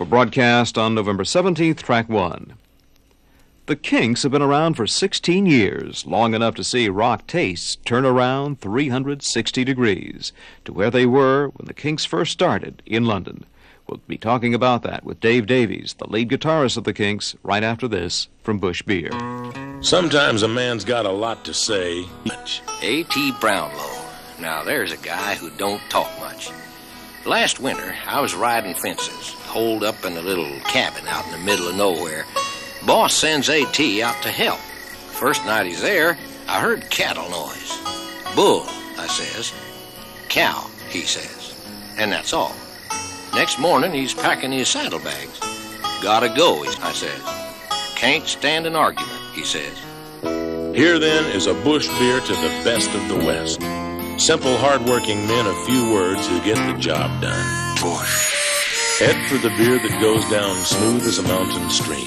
For broadcast on November 17th, track one. The Kinks have been around for 16 years, long enough to see rock tastes turn around 360 degrees to where they were when the Kinks first started in London. We'll be talking about that with Dave Davies, the lead guitarist of the Kinks, right after this from Busch Beer. Sometimes a man's got a lot to say. A.T. Brownlow. Now there's a guy who don't talk much. Last winter, I was riding fences, holed up in a little cabin out in the middle of nowhere. Boss sends A.T. out to help. First night he's there, I heard cattle noise. Bull, I says. Cow, he says. And that's all. Next morning, he's packing his saddlebags. Gotta go, I says. Can't stand an argument, he says. Here then is a Busch beer to the best of the West. Simple, hardworking men, a few words who get the job done. Busch. Head for the beer that goes down smooth as a mountain stream.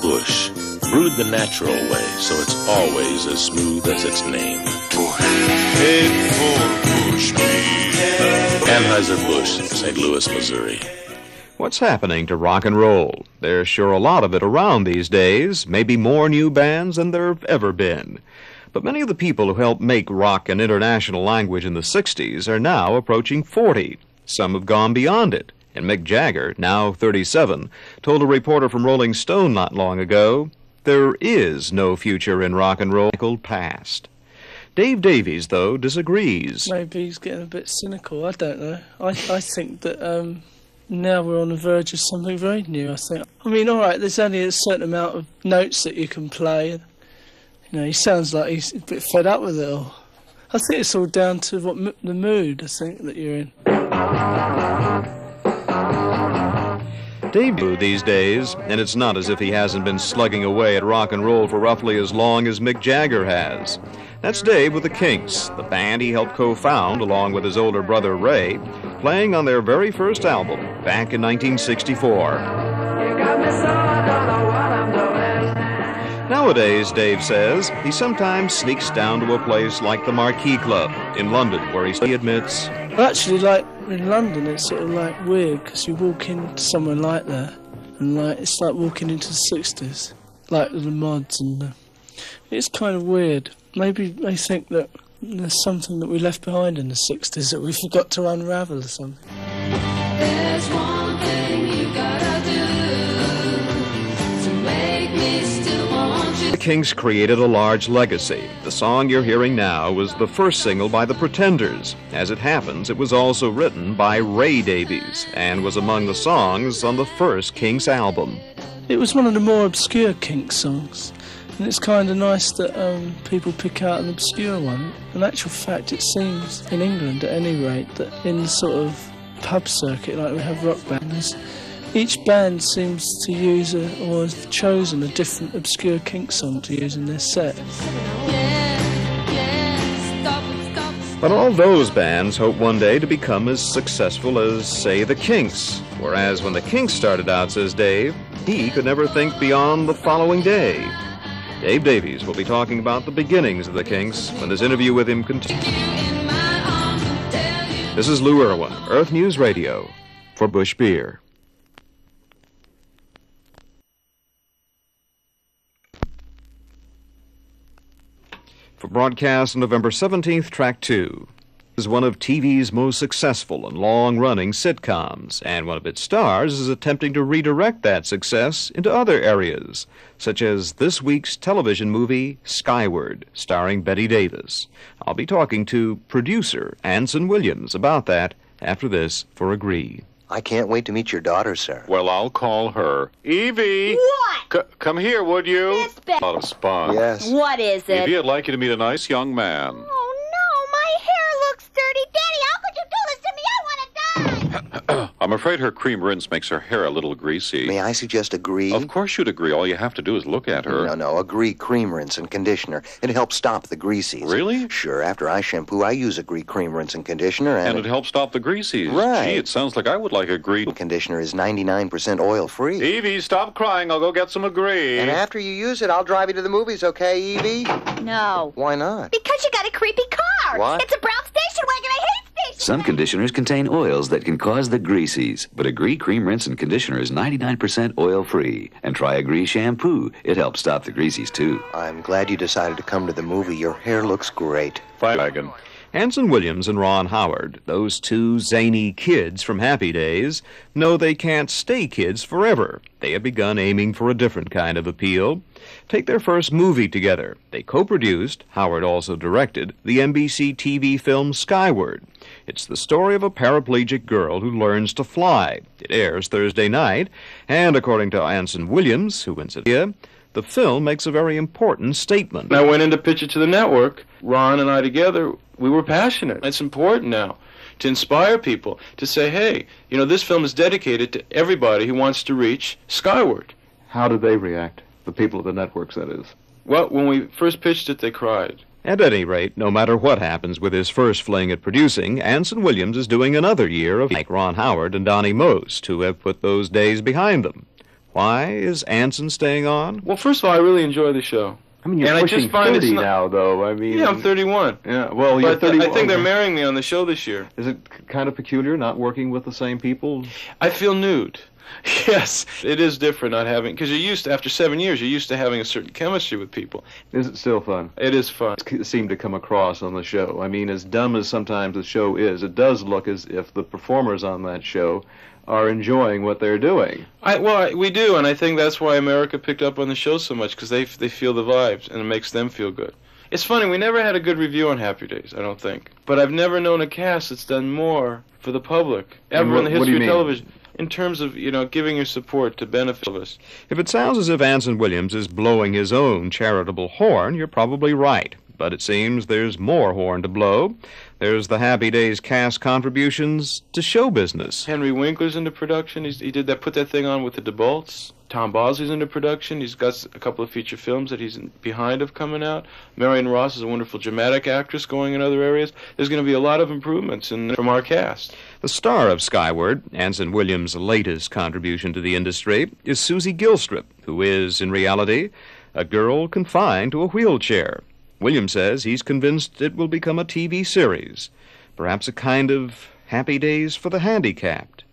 Busch. Brewed the natural way, so it's always as smooth as its name. Busch. Head for Busch beer. Anheuser-Busch, St. Louis, Missouri. What's happening to rock and roll? There's sure a lot of it around these days, maybe more new bands than there've ever been. But many of the people who helped make rock an international language in the 60s are now approaching 40. Some have gone beyond it. And Mick Jagger, now 37, told a reporter from Rolling Stone not long ago, there is no future in rock and roll past. Dave Davies, though, disagrees. Maybe he's getting a bit cynical. I don't know. I, I think that um, now we're on the verge of something very new. I think. I mean, all right. There's only a certain amount of notes that you can play. You know, he sounds like he's a bit fed up with it all. I think it's all down to what m- the mood I think that you're in. Dave these days, and it's not as if he hasn't been slugging away at rock and roll for roughly as long as Mick Jagger has. That's Dave with the Kinks, the band he helped co found along with his older brother Ray, playing on their very first album back in 1964. Nowadays, Dave says, he sometimes sneaks down to a place like the Marquee Club in London, where he admits. Actually, like in London, it's sort of like weird because you walk into somewhere like that, and like it's like walking into the '60s, like the mods and the, it's kind of weird. Maybe they think that there's something that we left behind in the '60s that we forgot to unravel or something. Kinks created a large legacy. The song you're hearing now was the first single by the Pretenders. As it happens, it was also written by Ray Davies and was among the songs on the first Kinks album. It was one of the more obscure Kink songs, and it's kind of nice that um, people pick out an obscure one. In actual fact, it seems, in England at any rate, that in the sort of pub circuit, like we have rock bands, each band seems to use a, or has chosen a different obscure Kink song to use in their set. But all those bands hope one day to become as successful as, say, the Kinks. Whereas when the Kinks started out, says Dave, he could never think beyond the following day. Dave Davies will be talking about the beginnings of the Kinks when this interview with him continues. This is Lew Irwin, Earth News Radio, for Busch Beer. For broadcast November 17th, track two. Is one of TV's most successful and long running sitcoms, and one of its stars is attempting to redirect that success into other areas, such as this week's television movie Skyward, starring Bette Davis. I'll be talking to producer Anson Williams about that after this for Agree. I can't wait to meet your daughter, sir. Well, I'll call her. Evie! What? C- come here, would you? Miss Be- A lot of spunk. Yes. What is it? Evie, I'd like you to meet a nice young man. Oh no, my hair looks dirty. Daddy, how could you do this to me? I want to die. I'm afraid her cream rinse makes her hair a little greasy. May I suggest agree? Of course you'd agree. All you have to do is look at her. No, no, agree cream rinse and conditioner. It helps stop the greasies. Really? Sure, after I shampoo, I use a agree cream rinse and conditioner, and, And it helps stop the greasies. Right. Gee, it sounds like I would like a agree. conditioner is 99% oil free. Evie, stop crying. I'll go get some agree. And after you use it, I'll drive you to the movies, okay, Evie? No. Why not? Because you got a creepy car. What? It's a brown station wagon. I hate station Some conditioners contain oils that can cause the greases, but Agree Cream Rinse and Conditioner is 99% oil free. And try Agree Shampoo. It helps stop the greases too. I'm glad you decided to come to the movie. Your hair looks great. Wagon. Anson Williams and Ron Howard, those two zany kids from Happy Days, know they can't stay kids forever. They have begun aiming for a different kind of appeal. Take their first movie together. They co produced, Howard also directed, the NBC TV film Skyward. It's the story of a paraplegic girl who learns to fly. It airs Thursday night, and according to Anson Williams, who wins it here, the film makes a very important statement. I went in to pitch it to the network. Ron and I together, we were passionate. It's important now to inspire people to say, hey, you know, this film is dedicated to everybody who wants to reach skyward. How did they react? The people of the networks, that is. Well, when we first pitched it, they cried. At any rate, no matter what happens with his first fling at producing, Anson Williams is doing another year of like Ron Howard and Donnie Most, who have put those days behind them. Why is Anson staying on? Well, first of all, I really enjoy the show. I mean, you're And I pushing just find 30 not- now, though. I mean, Yeah, I'm 31. Yeah, well, you're But uh, 31. I think they're marrying me on the show this year. Is it kind of peculiar not working with the same people? I feel nude. Yes, it is different not having because you're used to after seven years you're used to having a certain chemistry with people. Is it still fun? It is fun. It seemed to come across on the show. I mean, as dumb as sometimes the show is, it does look as if the performers on that show are enjoying what they're doing. I well we do, and I think that's why America picked up on the show so much because they they feel the vibes and it makes them feel good. It's funny we never had a good review on Happy Days, I don't think, but I've never known a cast that's done more for the public ever what- in the history you of mean? television. In terms of you know giving your support to benefit us. If it sounds as if Anson Williams is blowing his own charitable horn, you're probably right. But it seems there's more horn to blow. There's the Happy Days cast contributions to show business. Henry Winkler's into production. He's, he did that, put that thing on with the DeBolts. Tom Bosley's into production. He's got a couple of feature films that he's in, behind of coming out. Marion Ross is a wonderful dramatic actress going in other areas. There's going to be a lot of improvements in, from our cast. The star of Skyward, Anson Williams' latest contribution to the industry, is Susie Gilstrap, who is, in reality, a girl confined to a wheelchair. Williams says he's convinced it will become a TV series, perhaps a kind of Happy Days for the handicapped.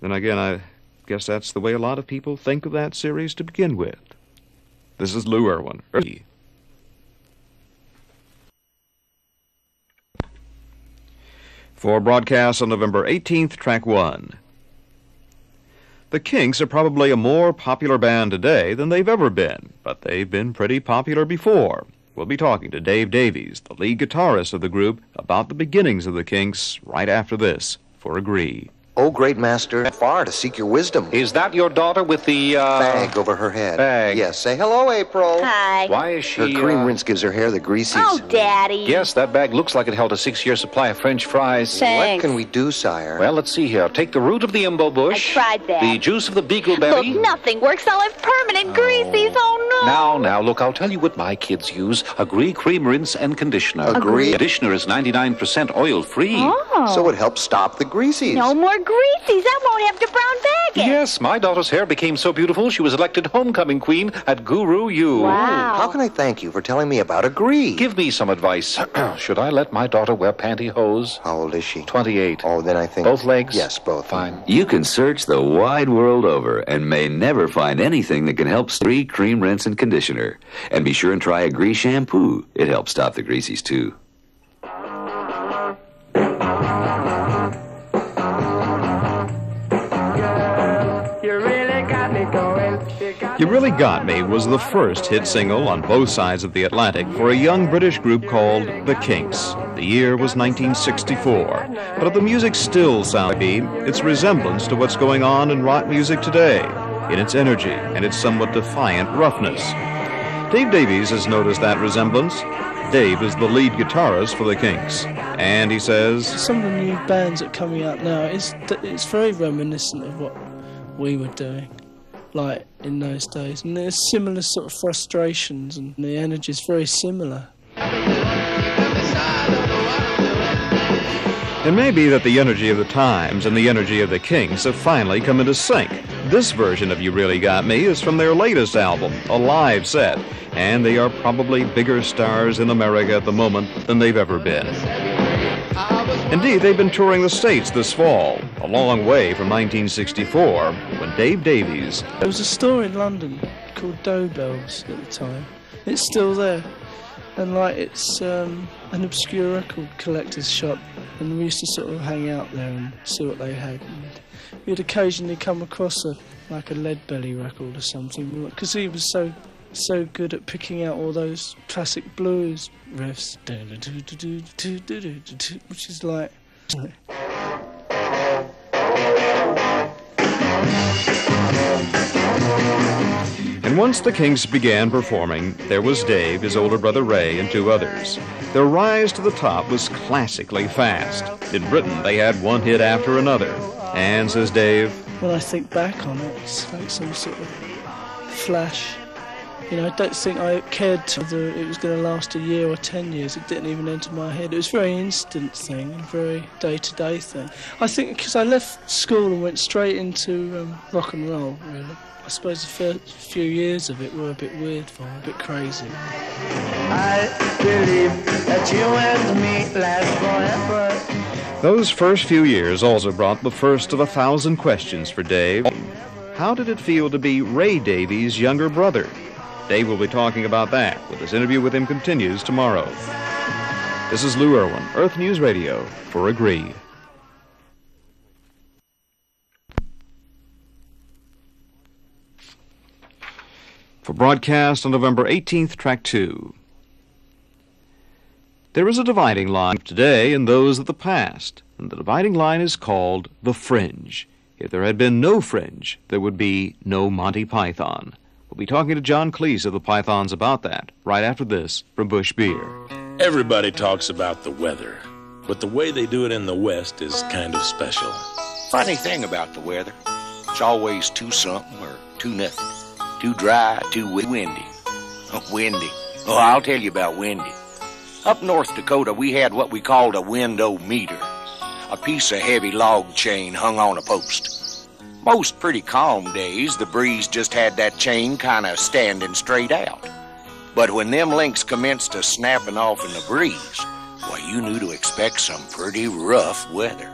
Then again, I guess that's the way a lot of people think of that series to begin with. This is Lew Irwin. For broadcast on November 18th, track 1. The Kinks are probably a more popular band today than they've ever been, but they've been pretty popular before. We'll be talking to Dave Davies, the lead guitarist of the group, about the beginnings of the Kinks right after this for Agree. Oh, great master, far to seek your wisdom. Is that your daughter with the uh, Bag over her head. Bag. Yes, say hello, April. Hi. Why is she? Her she? cream uh, rinse gives her hair the greasies. Oh, Daddy. Yes, that bag looks like it held a six-year supply of French fries. Thanks. What can we do, sire? Well, let's see here. Take the root of the imbo bush. I tried that. The juice of the beagleberry. Look, beagleberry. nothing works. I'll have permanent greasies. Oh, no. Now, now, look, I'll tell you what my kids use. Agree cream rinse and conditioner. Agree. Conditioner is 99% oil-free. Oh. So it helps stop the greasies. No more greasies. I won't have to brown bag it. Yes, my daughter's hair became so beautiful she was elected homecoming queen at Guru U. Wow. Hmm. How can I thank you for telling me about Agree? Give me some advice. Should I let my daughter wear pantyhose? How old is she? 28. Oh, then I think. Both legs? Yes, both. Fine. You can search the wide world over and may never find anything that can help Agree Cream Rinse and Conditioner. And be sure and try Agree Shampoo. It helps stop the greasies too. You Really Got Me was the first hit single on both sides of the Atlantic for a young British group called The Kinks. The year was 1964, but if the music still sounds its resemblance to what's going on in rock music today, in its energy and its somewhat defiant roughness. Dave Davies has noticed that resemblance. Dave is the lead guitarist for The Kinks, and he says, Some of the new bands that are coming out now, it's, it's very reminiscent of what we were doing, like in those days. And there's similar sort of frustrations, and the energy is very similar. It may be that the energy of the times and the energy of the Kinks have finally come into sync. This version of You Really Got Me is from their latest album, a live set, and they are probably bigger stars in America at the moment than they've ever been. Indeed, they've been touring the States this fall, a long way from 1964, when Dave Davies There was a store in London called Dobell's at the time. It's still there, and like it's um, an obscure record collector's shop, and we used to sort of hang out there and see what they had. And we'd occasionally come across a like a Lead Belly record or something, because he was so so good at picking out all those classic blues riffs, which is like. And once the Kinks began performing, there was Dave, his older brother Ray, and two others. Their rise to the top was classically fast. In Britain, they had one hit after another. And, says Dave, when I think back on it, it's like some sort of flash. You know, I don't think I cared whether it was going to last a year or ten years. It didn't even enter my head. It was a very instant thing, a very day-to-day thing. I think because I left school and went straight into um, rock and roll, really. I suppose the first few years of it were a bit weird for me, a bit crazy. I believe that you and me last forever. Those first few years also brought the first of a thousand questions for Dave. How did it feel to be Ray Davies' younger brother? Dave will be talking about that when his interview with him continues tomorrow. This is Lew Irwin, Earth News Radio, for Agree. For broadcast on November 18th, track 2. There is a dividing line today and those of the past, and the dividing line is called the fringe. If there had been no fringe, there would be no Monty Python. We'll be talking to John Cleese of the Pythons about that right after this from Busch Beer. Everybody talks about the weather, but the way they do it in the West is kind of special. Funny thing about the weather, it's always too something or too nothing. Too dry, too windy. Oh, windy. Oh, I'll tell you about windy. Up North Dakota, we had what we called a window meter, a piece of heavy log chain hung on a post. Most pretty calm days, the breeze just had that chain kind of standing straight out. But when them links commenced to snapping off in the breeze, why, you knew to expect some pretty rough weather.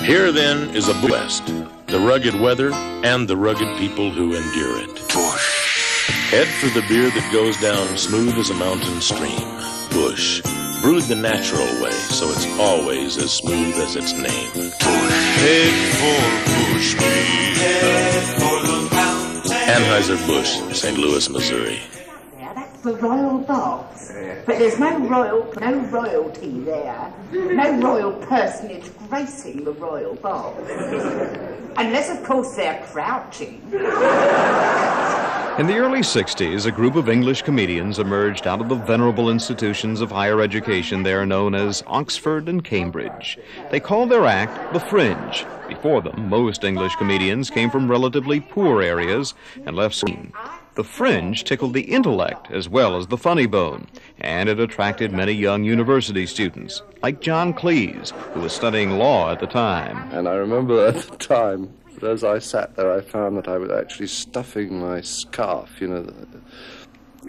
Here then is a West, the rugged weather and the rugged people who endure it. Busch. Head for the beer that goes down smooth as a mountain stream. Busch. Brewed the natural way, so it's always as smooth as its name. Busch. Head for Busch Anheuser-Busch, St. Louis, Missouri. The royal box. But there's no royal, no royalty there. No royal personage gracing the royal box. Unless, of course, they're crouching. In the early 60s, a group of English comedians emerged out of the venerable institutions of higher education there known as Oxford and Cambridge. They called their act The Fringe. Before them, most English comedians came from relatively poor areas and left scene. The Fringe tickled the intellect as well as the funny bone, and it attracted many young university students, like John Cleese, who was studying law at the time. And I remember at the time, that as I sat there, I found that I was actually stuffing my scarf. You know, the,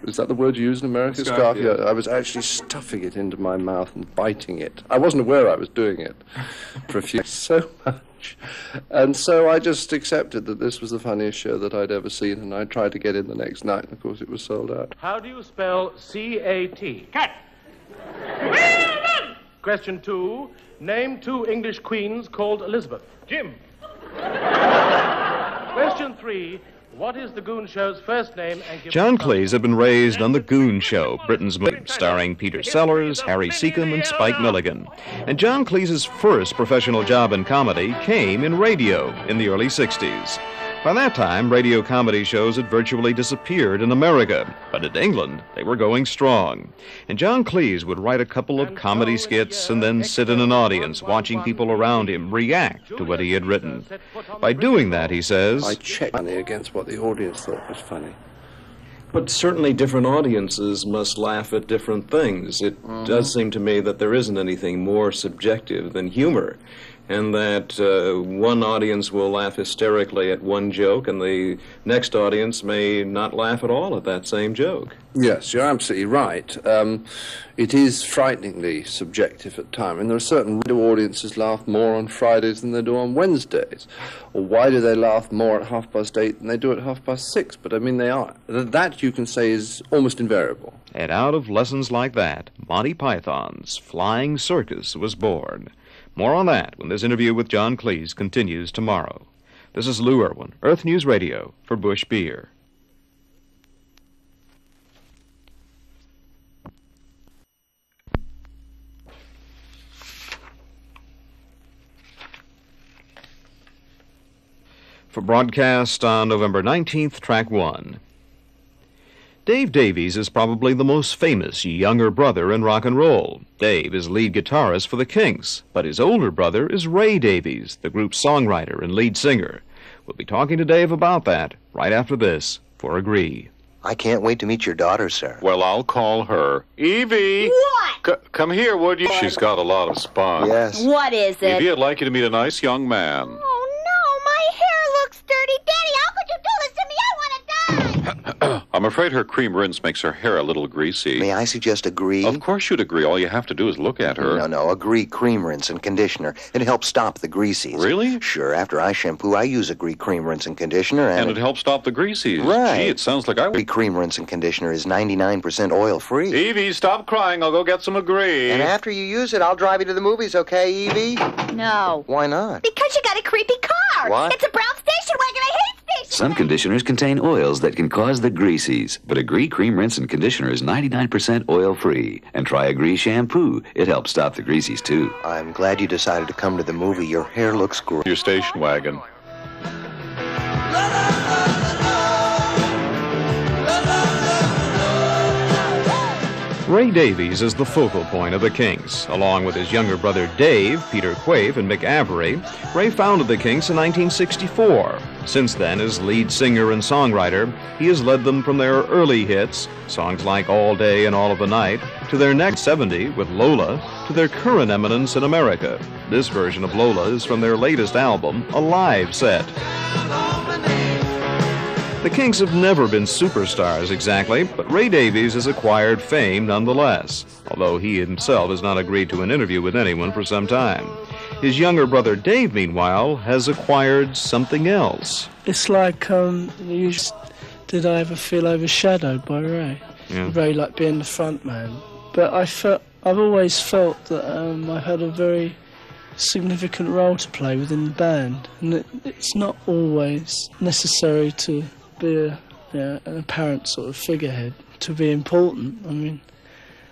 is that the word you use in America? Scarf, yeah. I was actually stuffing it into my mouth and biting it. I wasn't aware I was doing it for a few so much. And so I just accepted that this was the funniest show that I'd ever seen, and I tried to get in the next night, and of course it was sold out. How do you spell C-A-T? Cat. Question two. Name two English queens called Elizabeth. Jim. Question three. What is the Goon Show's first name John Cleese had been raised on The Goon Show, Britain's movie, starring Peter Sellers, Harry Secombe, and Spike Milligan. And John Cleese's first professional job in comedy came in radio in the early 60s. By that time, radio comedy shows had virtually disappeared in America, but in England, they were going strong. And John Cleese would write a couple of comedy skits and then sit in an audience watching people around him react to what he had written. By doing that, he says, I checked money against what the audience thought was funny. But certainly different audiences must laugh at different things. It Mhm. does seem to me that there isn't anything more subjective than humor. And that uh, one audience will laugh hysterically at one joke, and the next audience may not laugh at all at that same joke. Yes, you're absolutely right. Um, it is frighteningly subjective at times. And there are certain radio audiences laugh more on Fridays than they do on Wednesdays. Or why do they laugh more at half past eight than they do at half past six? But I mean, they are. That you can say is almost invariable. And out of lessons like that, Monty Python's Flying Circus was born. More on that when this interview with John Cleese continues tomorrow. This is Lew Irwin, Earth News Radio for Busch Beer. For broadcast on November 19th, track one. Dave Davies is probably the most famous younger brother in rock and roll. Dave is lead guitarist for the Kinks, but his older brother is Ray Davies, the group's songwriter and lead singer. We'll be talking to Dave about that right after this for Agree. I can't wait to meet your daughter, sir. Well, I'll call her. Evie! What? C- come here, would you? She's got a lot of spunk. Yes. What is it? Evie, I'd like you to meet a nice young man. Oh no, my hair looks dirty. I'm afraid her cream rinse makes her hair a little greasy. May I suggest Agree? Of course you'd agree. All you have to do is look at her. No, no, Agree cream rinse and conditioner. It helps stop the greasies. Really? Sure. After I shampoo, I use Agree cream rinse and conditioner, and, And it helps stop the greasies. Right. Gee, it sounds like I Agree cream rinse and conditioner is 99% oil free. Evie, stop crying. I'll go get some agree. And after you use it, I'll drive you to the movies, okay, Evie? No. Why not? Because you got a creepy car. What? It's a brown station wagon. I hate station Some conditioners contain oils that can cause the greasies, but Agree Cream Rinse and Conditioner is 99% oil free. And try Agree Shampoo. It helps stop the greasies too. I'm glad you decided to come to the movie. Your hair looks great. Your station wagon. Ray Davies is the focal point of the Kinks. Along with his younger brother Dave, Peter Quaife, and Mick Avory, Ray founded the Kinks in 1964. Since then, as lead singer and songwriter, he has led them from their early hits, songs like All Day and All of the Night, to their next 70 with Lola, to their current eminence in America. This version of Lola is from their latest album, a live set. The Kinks have never been superstars exactly, but Ray Davies has acquired fame nonetheless, although he himself has not agreed to an interview with anyone for some time. His younger brother Dave, meanwhile, has acquired something else. It's like, um, you just, did I ever feel overshadowed by Ray? Yeah. Ray like being the front man. But I felt, I've always felt that um, I had a very significant role to play within the band. And it, it's not always necessary to be a, you know, an apparent sort of figurehead to be important. I mean,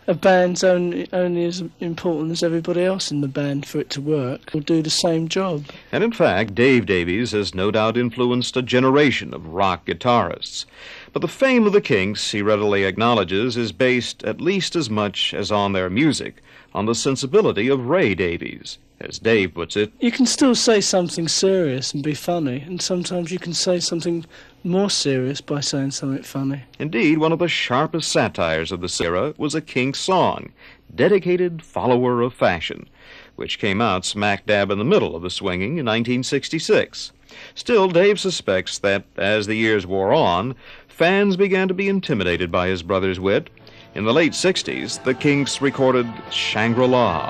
a band's only, only as important as everybody else in the band for it to work. Will do the same job. And in fact, Dave Davies has no doubt influenced a generation of rock guitarists. But the fame of the Kinks, he readily acknowledges, is based at least as much as on their music, on the sensibility of Ray Davies. As Dave puts it, You can still say something serious and be funny, and sometimes you can say something more serious by saying something funny. Indeed, one of the sharpest satires of the era was a Kinks song, Dedicated Follower of Fashion, which came out smack dab in the middle of the swinging in 1966. Still, Dave suspects that as the years wore on, fans began to be intimidated by his brother's wit. In the late 60s, the Kinks recorded Shangri La.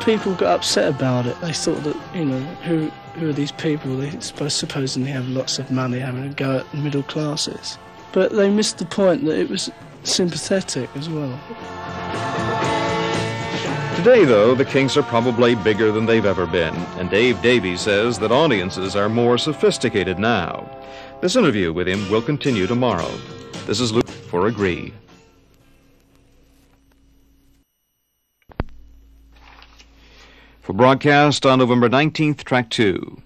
People got upset about it. They thought that, you know, who who are these people? They supposed supposedly have lots of money having a go at middle classes. But they missed the point that it was sympathetic as well. Today, though, the Kinks are probably bigger than they've ever been, and Dave Davies says that audiences are more sophisticated now. This interview with him will continue tomorrow. This is Luke for Agree. For broadcast on November 19th, track two.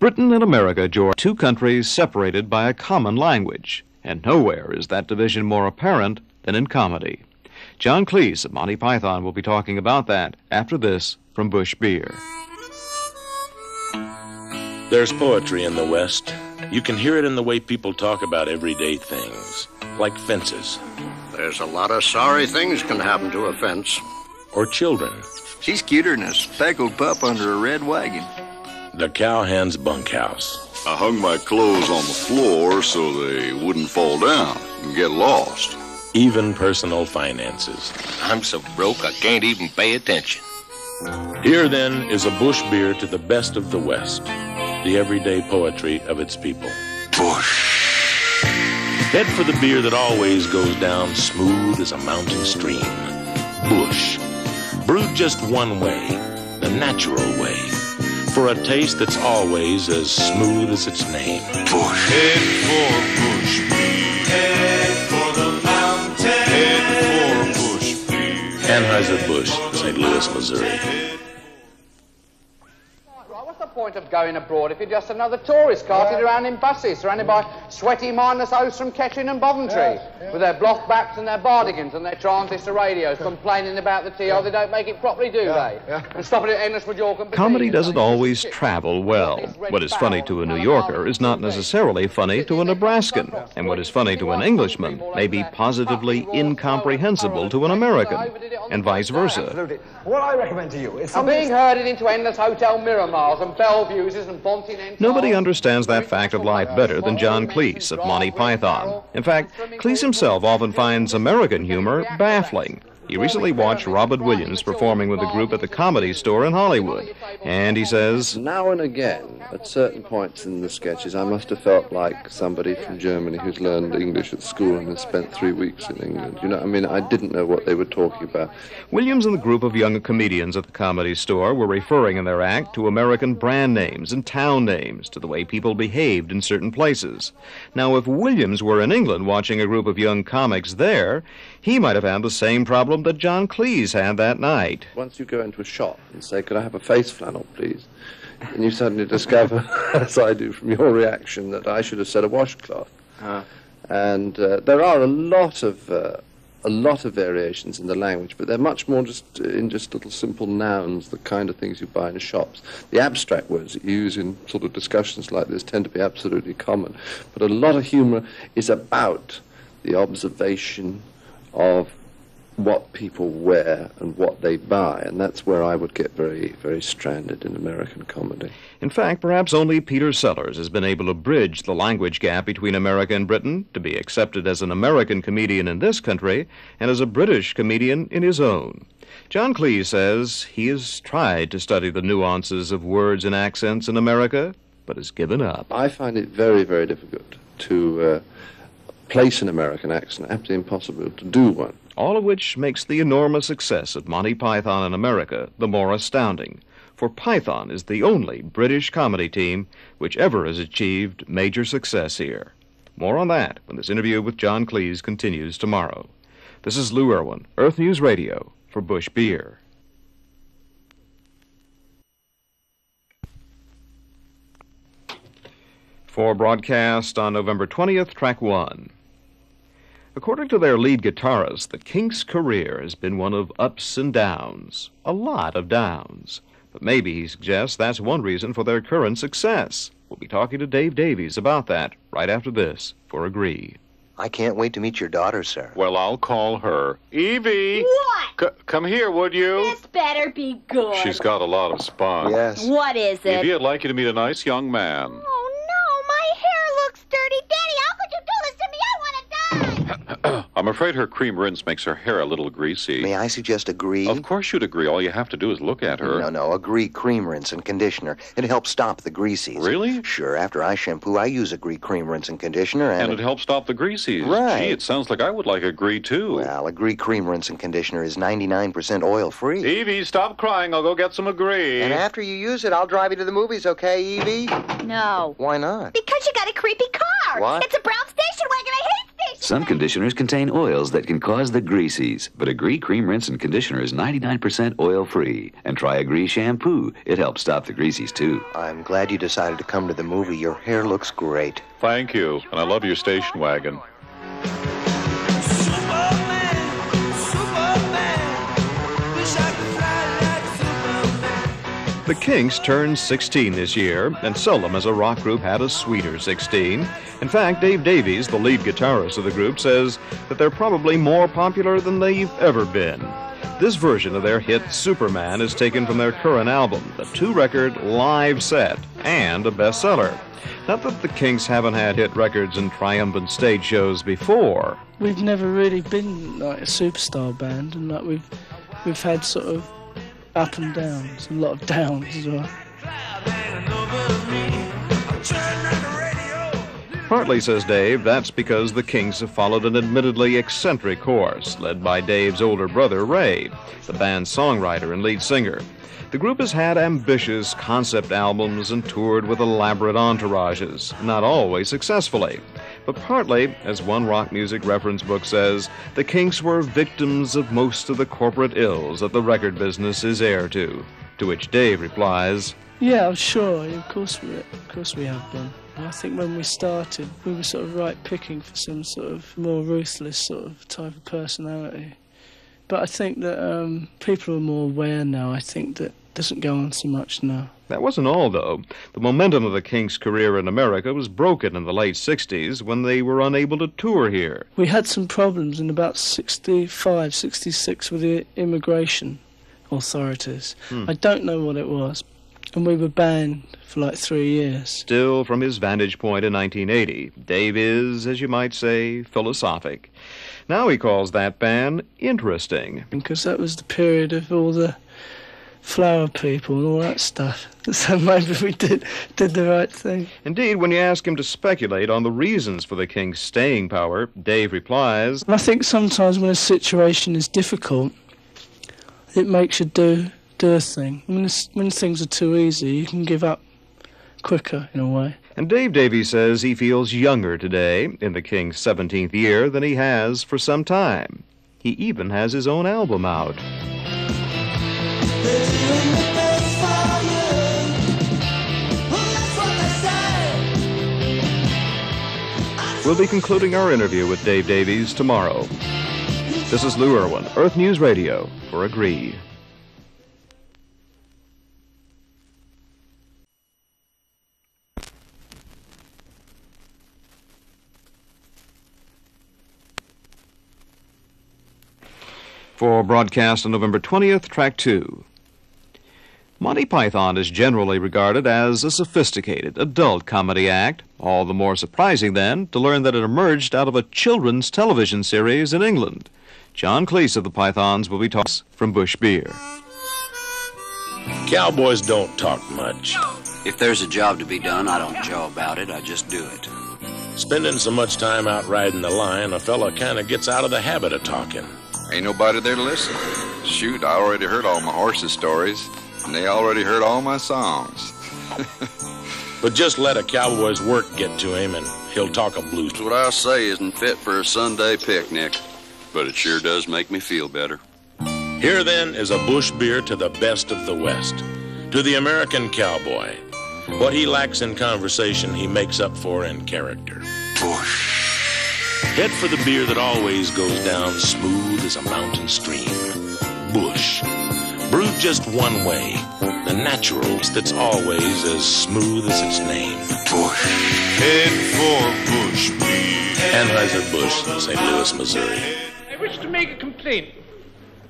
Britain and America join two countries separated by a common language, and nowhere is that division more apparent than in comedy. John Cleese of Monty Python will be talking about that after this from Busch Beer. There's poetry in the West, You can hear it in the way people talk about everyday things, like fences. There's a lot of sorry things can happen to a fence. Or children. She's cuter than a speckled pup under a red wagon. The cowhand's bunkhouse. I hung my clothes on the floor so they wouldn't fall down and get lost. Even personal finances. I'm so broke I can't even pay attention. Here, then, is a Busch beer to the best of the West, the everyday poetry of its people. Busch. Head for the beer that always goes down smooth as a mountain stream. Busch. Brewed just one way, the natural way. For a taste that's always as smooth as its name. Busch. Head for Busch beer. Head for the mountain. Head for Busch beer. Anheuser-Busch, St. Louis, Missouri. What's the point of going abroad if you're just another tourist carted around in buses, surrounded by mm. sweaty mindless hosts from Kettering and Boventry, with their block backs and their bardigans and their transistor radios, complaining about the tea. Oh, they don't make it properly, do they? And stopping at Enniswood, York and Comedy doesn't always travel well. What is funny to a New Yorker is not necessarily funny to a Nebraskan, and what is funny to an Englishman may be positively incomprehensible to an American, and vice versa. What I recommend to you is I'm being herded into endless hotel Miramars and Bellevues and Bontinents. Nobody understands that fact of life better than John Cleese of Monty Python. In fact, Cleese himself often finds American humor baffling. He recently watched Robert Williams performing with a group at the Comedy Store in Hollywood, and he says, Now and again, at certain points in the sketches, I must have felt like somebody from Germany who's learned English at school and has spent three weeks in England. You know, I mean, I didn't know what they were talking about. Williams and the group of young comedians at the Comedy Store were referring in their act to American brand names and town names, to the way people behaved in certain places. Now, if Williams were in England watching a group of young comics there, he might have had the same problem that John Cleese had that night. Once you go into a shop and say, Could I have a face flannel, please? And you suddenly discover, as I do from your reaction, that I should have said a washcloth. And uh, there are a lot of uh, a lot of variations in the language, but they're much more just uh, in just little simple nouns, the kind of things you buy in shops. The abstract words that you use in sort of discussions like this tend to be absolutely common, but a lot of humour is about the observation of what people wear and what they buy, and that's where I would get very, very stranded in American comedy. In fact, perhaps only Peter Sellers has been able to bridge the language gap between America and Britain to be accepted as an American comedian in this country and as a British comedian in his own. John Cleese says he has tried to study the nuances of words and accents in America, but has given up. I find it very, very difficult to uh, place an American accent, absolutely impossible to do one. All of which makes the enormous success of Monty Python in America the more astounding. For Python is the only British comedy team which ever has achieved major success here. More on that when this interview with John Cleese continues tomorrow. This is Lew Irwin, Earth News Radio, for Busch Beer. For broadcast on November 20th, track one. According to their lead guitarist, the Kinks' career has been one of ups and downs. A lot of downs. But maybe, he suggests, that's one reason for their current success. We'll be talking to Dave Davies about that right after this for Agree. I can't wait to meet your daughter, sir. Well, I'll call her. Evie! What? C- come here, would you? This better be good. She's got a lot of spunk. Yes. What is it? Evie, I'd like you to meet a nice young man. Oh no, my hair looks dirty. Daddy, how could you do this I'm afraid her cream rinse makes her hair a little greasy. May I suggest Agree? Of course you'd agree. All you have to do is look at her. No, no, Agree cream rinse and conditioner. It helps stop the greasies. Really? Sure. After I shampoo, I use Agree cream rinse and conditioner, and, And it helps stop the greasies. Right. Gee, it sounds like I would like Agree, too. well, Agree cream rinse and conditioner is 99% oil free. Evie, stop crying. I'll go get some Agree. And after you use it, I'll drive you to the movies, okay, Evie? No. Why not? Because you got a creepy car. What? It's a brown station wagon. I hate station Some conditioners contain oils that can cause the greasies, but Agree Cream Rinse and Conditioner is 99% oil free. And try Agree Shampoo. It helps stop the greasies, too. I'm glad you decided to come to the movie. Your hair looks great. Thank you. And I love your station wagon. The Kinks turned 16 this year, and seldom has a rock group had a sweeter 16. In fact, Dave Davies, the lead guitarist of the group, says that they're probably more popular than they've ever been. This version of their hit Superman is taken from their current album, the two record live set, and a bestseller. Not that the Kinks haven't had hit records and triumphant stage shows before. We've never really been like a superstar band, and like we've we've had sort of up and downs, a lot of downs as well. Partly, says Dave, that's because the Kinks have followed an admittedly eccentric course, led by Dave's older brother, Ray, the band's songwriter and lead singer. The group has had ambitious concept albums and toured with elaborate entourages, not always successfully. But partly, as one rock music reference book says, the Kinks were victims of most of the corporate ills that the record business is heir to. To which Dave replies, Yeah, sure. Of course we, of course we have been. I think when we started, we were sort of right picking for some sort of more ruthless sort of type of personality. But I think that um, people are more aware now. I think that doesn't go on so much now. That wasn't all, though. The momentum of the Kinks' career in America was broken in the late 60s when they were unable to tour here. We had some problems in about 65, 66 with the immigration authorities. Hmm. I don't know what it was. And we were banned for like three years. Still, from his vantage point in 1980, Dave is, as you might say, philosophic. Now he calls that ban interesting. Because that was the period of all the flower people and all that stuff. So maybe we did did the right thing. Indeed, when you ask him to speculate on the reasons for the Kinks' staying power, Dave replies, I think sometimes when a situation is difficult, it makes you do do a thing. When, when things are too easy, you can give up quicker in a way. And Dave Davies says he feels younger today, in the Kinks' 17th year, than he has for some time. He even has his own album out. We'll be concluding our interview with Dave Davies tomorrow. This is Lew Irwin, Earth News Radio, for Agree. For broadcast on November 20th, track 2. Monty Python is generally regarded as a sophisticated adult comedy act, all the more surprising then to learn that it emerged out of a children's television series in England. John Cleese of the Pythons will be talking from Busch Beer. Cowboys don't talk much. If there's a job to be done, I don't jaw about it, I just do it. Spending so much time out riding the line, a fella kind of gets out of the habit of talking. Ain't nobody there to listen. Shoot, I already heard all my horses' stories, and they already heard all my songs. But just let a cowboy's work get to him, and he'll talk a blues. What I say isn't fit for a Sunday picnic, but it sure does make me feel better. Here then is a Busch beer to the best of the West, to the American cowboy. What he lacks in conversation, he makes up for in character. Busch. Head for the beer that always goes down smooth as a mountain stream. Busch. Brewed just one way, the natural that's always as smooth as its name. Busch. Head for Busch beer. Anheuser-Busch, St. Louis, Missouri. I wish to make a complaint.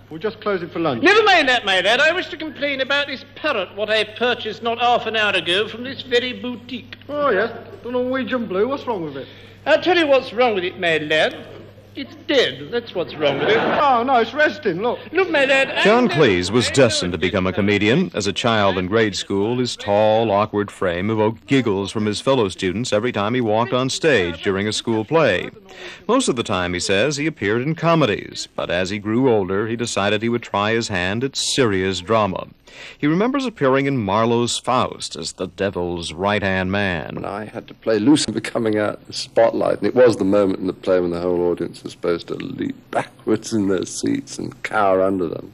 We're just closing for lunch. Never mind that, my lad. I wish to complain about this parrot what I purchased not half an hour ago from this very boutique. Oh, yes. The Norwegian blue. What's wrong with it? I'll tell you what's wrong with it, my lad. It's dead. That's what's wrong with it. Oh, no, it's resting. Look. Look, my lad. John Cleese was destined to become a comedian. As a child in grade school, his tall, awkward frame evoked giggles from his fellow students every time he walked on stage during a school play. Most of the time, he says, he appeared in comedies, but as he grew older, he decided he would try his hand at serious drama. He remembers appearing in Marlowe's Faust as the devil's right hand man. And I had to play Lucifer coming out in the spotlight, and it was the moment in the play when the whole audience was supposed to leap backwards in their seats and cower under them.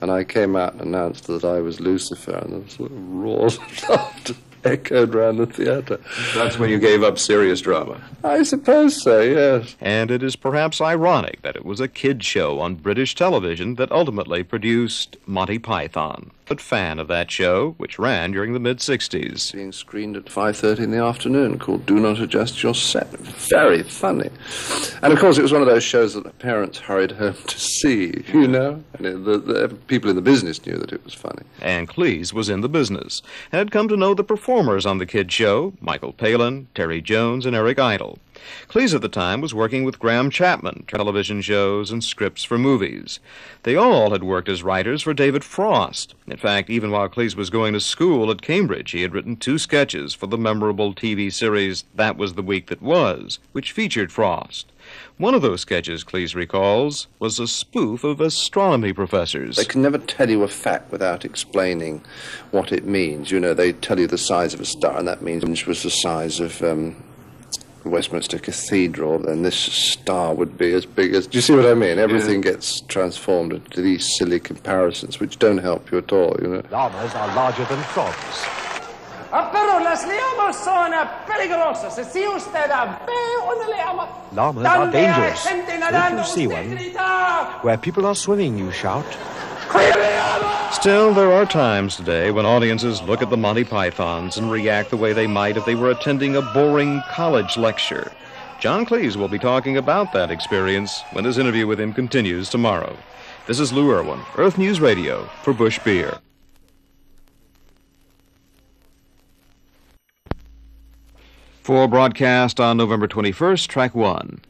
And I came out and announced that I was Lucifer, and a sort of roar of laughter echoed round the theatre. That's when you gave up serious drama. I suppose so, yes. And it is perhaps ironic that it was a kid show on British television that ultimately produced Monty Python. But fan of that show, which ran during the mid 60s. Being screened at 5.30 in the afternoon called Do Not Adjust Your Set. Very funny. And of course, it was one of those shows that the parents hurried home to see, you know? And the, the people in the business knew that it was funny. And Cleese was in the business had come to know the performers on the kid show Michael Palin, Terry Jones, and Eric Idle. Cleese at the time was working with Graham Chapman, television shows and scripts for movies. They all had worked as writers for David Frost. In fact, even while Cleese was going to school at Cambridge, he had written two sketches for the memorable TV series That Was the Week That Was, which featured Frost. One of those sketches, Cleese recalls, was a spoof of astronomy professors. They can never tell you a fact without explaining what it means. You know, they tell you the size of a star, and that means it was the size of um, Westminster Cathedral, then this star would be as big as. Do you see what I mean? Everything gets transformed into these silly comparisons, which don't help you at all, you know. Llamas are larger than frogs. Pero las llamas son peligrosas. Si usted ve una llama, Llamas are dangerous. gente If you see one, where people are swimming, you shout. Still, there are times today when audiences look at the Monty Pythons and react the way they might if they were attending a boring college lecture. John Cleese will be talking about that experience when his interview with him continues tomorrow. This is Lew Irwin, Earth News Radio for Busch Beer. For broadcast on November 21st, track one.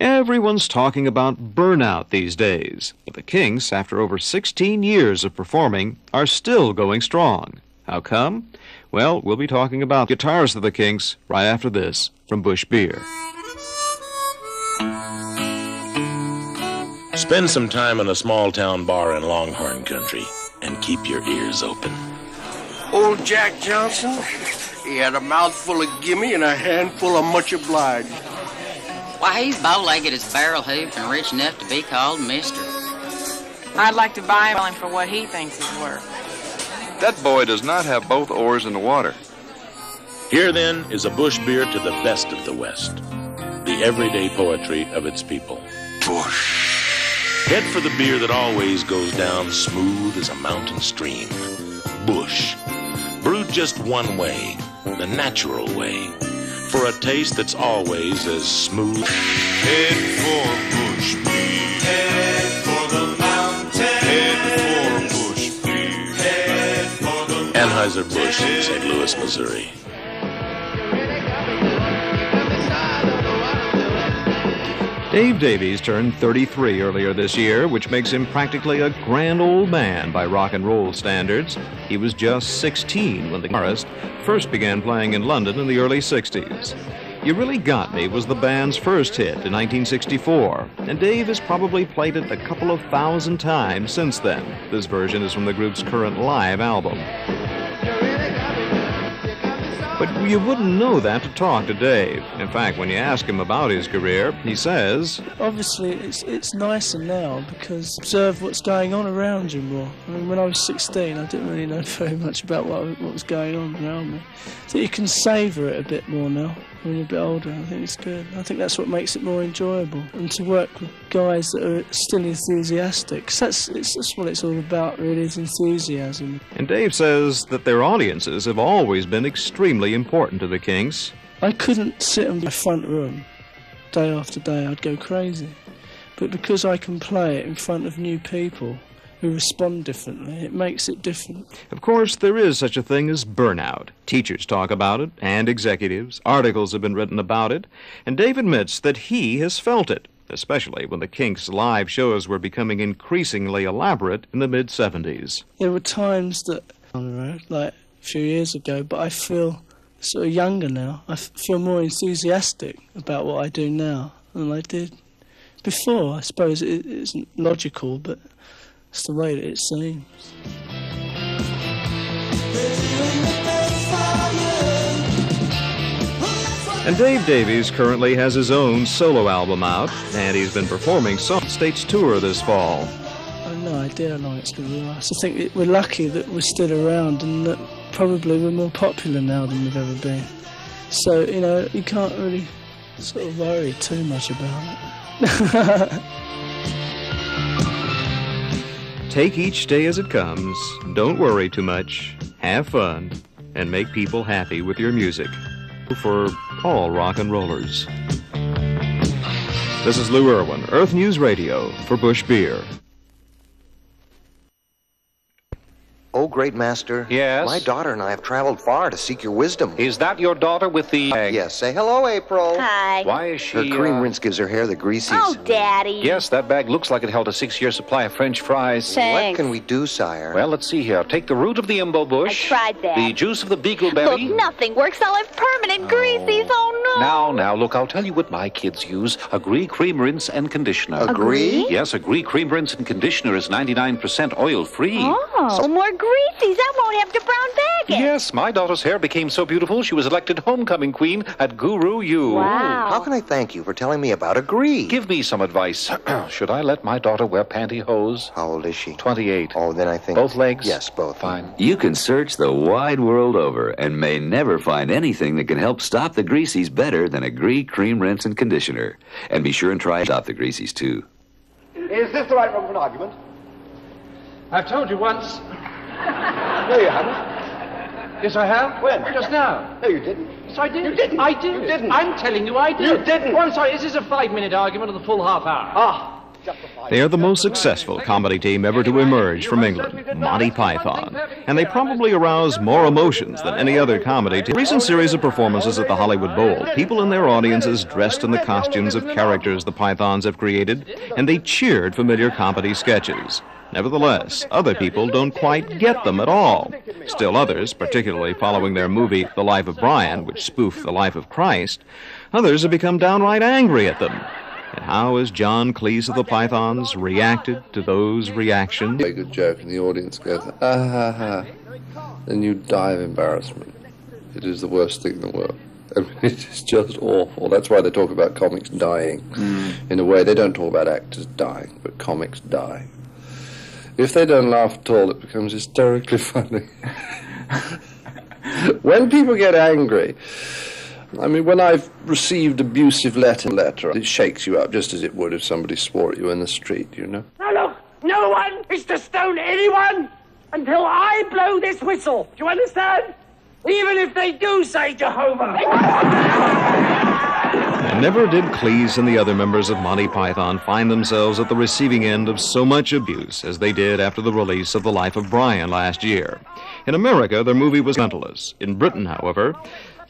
Everyone's talking about burnout these days, but the Kinks, after over 16 years of performing, are still going strong. How come? Well, we'll be talking about guitars of the Kinks right after this from Busch Beer. Spend some time in a small town bar in Longhorn Country and keep your ears open. Old Jack Johnson, he had a mouthful of gimme and a handful of much obliged. Why, he's bow-legged as barrel hooped and rich enough to be called Mister. I'd like to buy him for what he thinks is worth. That boy does not have both oars in the water. Here, then, is a Busch beer to the best of the West, the everyday poetry of its people. Busch. Head for the beer that always goes down smooth as a mountain stream. Busch. Brewed just one way, the natural way, for a taste that's always as smooth. Head for Busch Beer. Head for the mountain. Head for Busch Beer. Head for the Anheuser-Busch, St. Louis, Missouri. Dave Davies turned 33 earlier this year, which makes him practically a grand old man by rock and roll standards. He was just 16 when the guitarist first began playing in London in the early 60s. You Really Got Me was the band's first hit in 1964, and Dave has probably played it a couple of thousand times since then. This version is from the group's current live album. But you wouldn't know that to talk to Dave. In fact, when you ask him about his career, he says, Obviously, it's it's nicer now because observe what's going on around you more. I mean, when I was 16, I didn't really know very much about what what was going on around me. So you can savour it a bit more now when you're a bit older. I think it's good. I think that's what makes it more enjoyable. And to work with guys that are still enthusiastic, that's it's that's what it's all about. Really, is enthusiasm. and Dave says that their audiences have always been extremely important to the Kinks. I couldn't sit in my front room day after day, I'd go crazy. But because I can play it in front of new people who respond differently, it makes it different. Of course, there is such a thing as burnout. Teachers talk about it, and executives. Articles have been written about it. And Dave admits that he has felt it, especially when the Kinks' live shows were becoming increasingly elaborate in the mid 70s. There were times that on the road, like a few years ago, but I feel sort of younger now. I feel more enthusiastic about what I do now than I did before. I suppose it isn't logical, but it's the way that it seems. And Dave Davies currently has his own solo album out, and he's been performing some States tour this fall. I have no idea how long it's going to last. I think we're lucky that we're still around and that probably we're more popular now than we've ever been. So, you know, you can't really sort of worry too much about it. Take each day as it comes. Don't worry too much. Have fun. And make people happy with your music. For all rock and rollers. This is Lew Irwin, Earth News Radio for Busch Beer. Oh, great master. Yes? My daughter and I have traveled far to seek your wisdom. Is that your daughter with the bag? Yes. Say hello, April. Hi. Why is she? Her cream uh, rinse gives her hair the greases. Oh, Daddy. Yes, that bag looks like it held a six-year supply of French fries. Thanks. What can we do, sire? Well, let's see here. Take the root of the imbo bush. I tried that. The juice of the beagle berry. Look, beagleberry. nothing works. I'll have permanent greasies. Oh, no. Now, now, look, I'll tell you what my kids use. Agree cream rinse and conditioner. Agree? Yes, Agree cream rinse and conditioner is 99% oil-free. Oh, So more greasies. I won't have to brown bag it. Yes, my daughter's hair became so beautiful she was elected homecoming queen at Guru U. Wow. How can I thank you for telling me about Agree? Give me some advice. Should I let my daughter wear pantyhose? How old is she? 28. Oh, then I think. Both legs? Yes, both. Fine. You can search the wide world over and may never find anything that can help stop the greasies better than a Agree Cream Rinse and Conditioner. And be sure and try Stop the Greasies too. Is this the right room for an argument? I've told you once. No, you haven't. Yes, I have. When? Just now. No, you didn't. Yes, I did. You didn't. I did. You didn't. I'm telling you, I did. You didn't. Oh, I'm sorry. This is this a five-minute argument or the full half hour? Ah. They are the most successful comedy team ever to emerge from England, Monty Python, and they probably arouse more emotions than any other comedy team. Recent series of performances at the Hollywood Bowl, people in their audiences dressed in the costumes of characters the Pythons have created, and they cheered familiar comedy sketches. Nevertheless, other people don't quite get them at all. Still others, particularly following their movie The Life of Brian, which spoofed the life of Christ, others have become downright angry at them. And how has John Cleese of the Pythons reacted to those reactions? Make a joke and the audience goes, ah ha ha. Then you die of embarrassment. It is the worst thing in the world. I mean, it is just awful. That's why they talk about comics dying. In a way, they don't talk about actors dying, but comics die. If they don't laugh at all, it becomes hysterically funny. when people get angry, I mean, when I've received abusive letter, letter, it shakes you up just as it would if somebody swore at you in the street, you know. Now look, no one is to stone anyone until I blow this whistle. Do you understand? Even if they do say Jehovah. Never did Cleese and the other members of Monty Python find themselves at the receiving end of so much abuse as they did after the release of The Life of Brian last year. In America, their movie was scandalous. In Britain, however,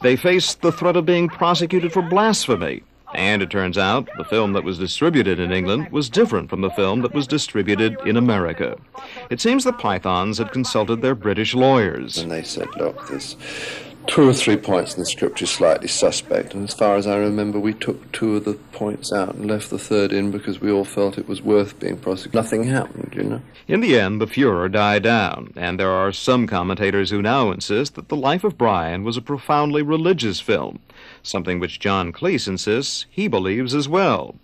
they faced the threat of being prosecuted for blasphemy. And it turns out the film that was distributed in England was different from the film that was distributed in America. It seems the Pythons had consulted their British lawyers. And they said, look, there's two or three points in the script is slightly suspect. And as far as I remember, we took two of the points out and left the third in because we all felt it was worth being prosecuted. Nothing happened, you know. In the end, the furor died down, and there are some commentators who now insist that The Life of Brian was a profoundly religious film, something which John Cleese insists he believes as well.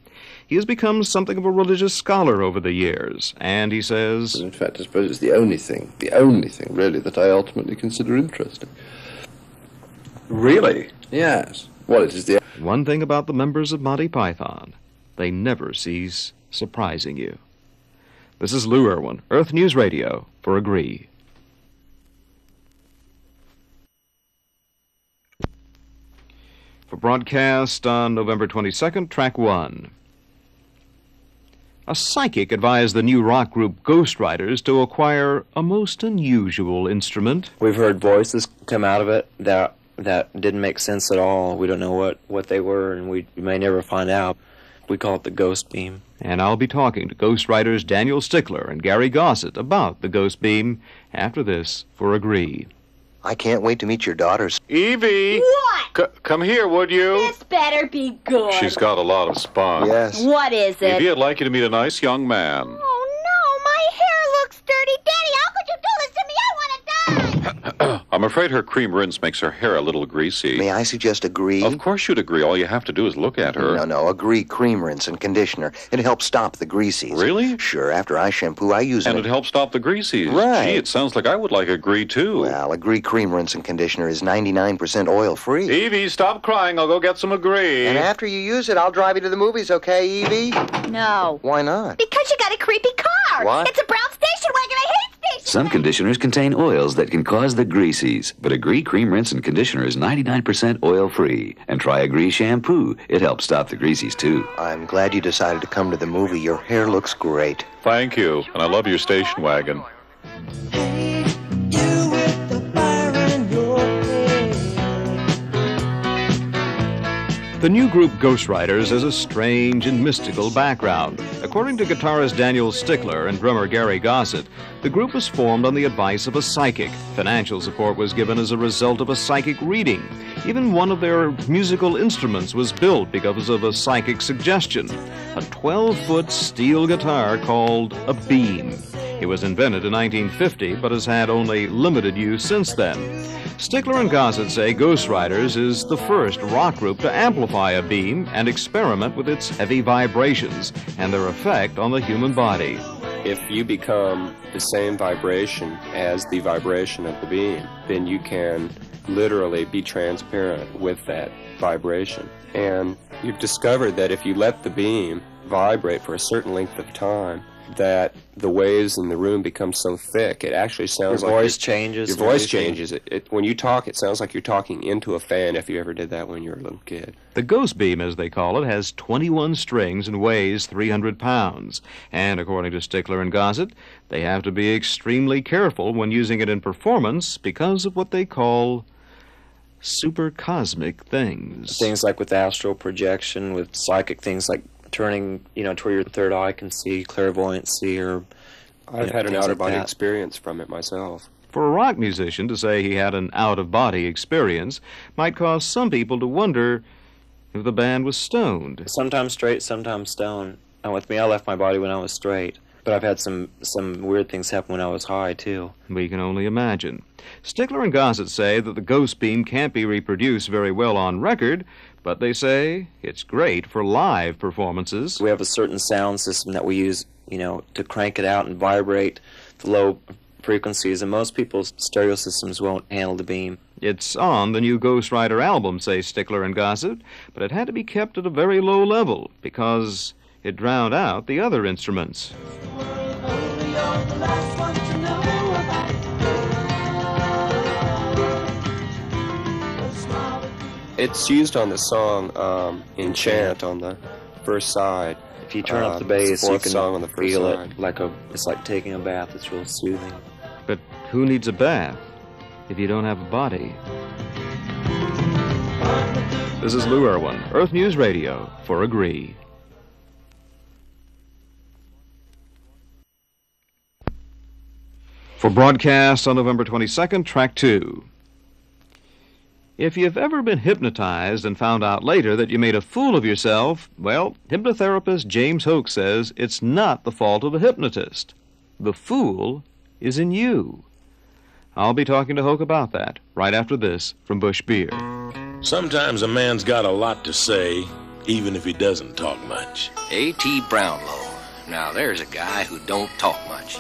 He has become something of a religious scholar over the years, and he says. In fact, I suppose it's the only thing, the only thing really, that I ultimately consider interesting. Really? Yes. Well, it is the. One thing about the members of Monty Python, they never cease surprising you. This is Lew Irwin, Earth News Radio, for Agree. For broadcast on November 22nd, track one. A psychic advised the new rock group Ghostriders to acquire a most unusual instrument. We've heard voices come out of it that that didn't make sense at all. We don't know what, what they were, and we may never find out. We call it the ghost beam. And I'll be talking to Ghostriders Daniel Stickler and Gary Gossett about the ghost beam after this for Agree. I can't wait to meet your daughters. Evie! What? C- come here, would you? This better be good. She's got a lot of spunk. Yes. What is it? Evie, I'd like you to meet a nice young man. Oh no, my hair looks dirty. Daddy, how could you do this to me? I want to die. I'm afraid her cream rinse makes her hair a little greasy. May I suggest Agree? Of course you'd agree. All you have to do is look at her. No, no, Agree cream rinse and conditioner. It helps stop the greasies. Really? Sure, after I shampoo, I use it. And it. it helps stop the greasies. Right. Gee, it sounds like I would like a Agree too. Well, Agree cream rinse and conditioner is 99% oil free. Evie, stop crying. I'll go get some Agree. And after you use it, I'll drive you to the movies, okay, Evie? No. Why not? Because you got a creepy car. What? It's a brown station Some conditioners contain oils that can cause the greases, but Agree Cream Rinse and Conditioner is 99% oil free. And try Agree Shampoo. It helps stop the greases too. I'm glad you decided to come to the movie. Your hair looks great. Thank you, and I love your station wagon. The new group Ghostriders has a strange and mystical background. According to guitarist Daniel Stickler and drummer Gary Gossett, the group was formed on the advice of a psychic. Financial support was given as a result of a psychic reading. Even one of their musical instruments was built because of a psychic suggestion a 12 foot steel guitar called a beam. It was invented in 1950 but has had only limited use since then. Stickler and Gossett say Ghostriders is the first rock group to amplify a beam and experiment with its heavy vibrations and their effect on the human body. If you become the same vibration as the vibration of the beam, then you can literally be transparent with that vibration. And you've discovered that if you let the beam vibrate for a certain length of time, that the waves in the room become so thick it actually sounds Your like voice changes Your voice everything. changes. It, it, when you talk, it sounds like you're talking into a fan. If you ever did that when you were a little kid. The ghost beam, as they call it, has 21 strings and weighs 300 pounds. And according to Stickler and Gossett, they have to be extremely careful when using it in performance because of what they call super cosmic things. Things like with astral projection, with psychic things like turning, you know, to where your third eye can see, clairvoyancy, or I've know, had an out of body that. experience from it myself. For a rock musician to say he had an out of body experience might cause some people to wonder if the band was stoned. Sometimes straight, sometimes stone. And with me, I left my body when I was straight. But I've had some some weird things happen when I was high too. We can only imagine. Stickler and Gossett say that the ghost beam can't be reproduced very well on record, but they say it's great for live performances. We have a certain sound system that we use, you know, to crank it out and vibrate the low frequencies, and most people's stereo systems won't handle the beam. It's on the new Ghostrider album, say Stickler and Gossett, but it had to be kept at a very low level because it drowned out the other instruments. It's used on the song um, Enchant on the first side. If you turn Uh, up the bass, the you fourth can song on the first feel side. it like a it's like taking a bath. It's real soothing. But who needs a bath if you don't have a body? This is Lew Irwin, Earth News Radio, for Agree. For broadcast on November 22nd, track two. If you've ever been hypnotized and found out later that you made a fool of yourself, well, hypnotherapist James Hoke says it's not the fault of the hypnotist. The fool is in you. I'll be talking to Hoke about that right after this from Busch Beer. Sometimes a man's got a lot to say, even if he doesn't talk much. A.T. Brownlow. Now, there's a guy who don't talk much.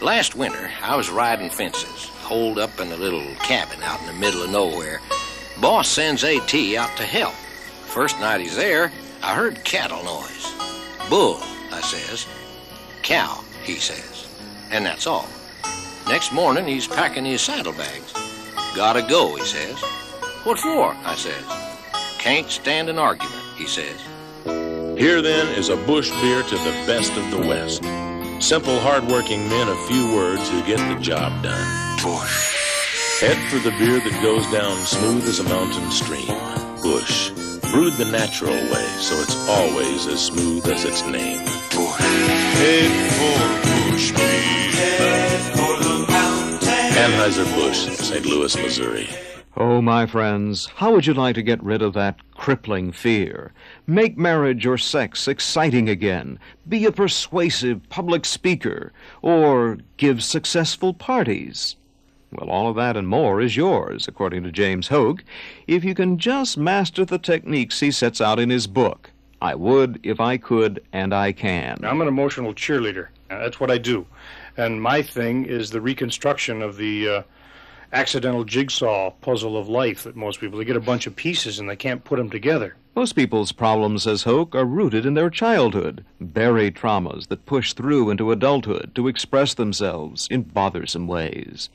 Last winter, I was riding fences, holed up in a little cabin out in the middle of nowhere. Boss sends A.T. out to help. First night he's there, I heard cattle noise. Bull, I says. Cow, he says. And that's all. Next morning, he's packing his saddlebags. Gotta go, he says. What for? I says. Can't stand an argument, he says. Here then is a Busch beer to the best of the West. Simple, hardworking men of few words who get the job done. Busch. Head for the beer that goes down smooth as a mountain stream. Busch. Brewed the natural way, so it's always as smooth as its name. Busch. Head for Busch Beer. Head for the mountain. Anheuser-Busch, St. Louis, Missouri. Oh, my friends, how would you like to get rid of that crippling fear? Make marriage or sex exciting again. Be a persuasive public speaker. Or give successful parties. Well, all of that and more is yours, according to James Hoke, if you can just master the techniques he sets out in his book. I would if I could, and I can. I'm an emotional cheerleader. Uh, That's what I do. And my thing is the reconstruction of the uh, accidental jigsaw puzzle of life that most people they get a bunch of pieces and they can't put them together. Most people's problems, says Hoke, are rooted in their childhood, buried traumas that push through into adulthood to express themselves in bothersome ways.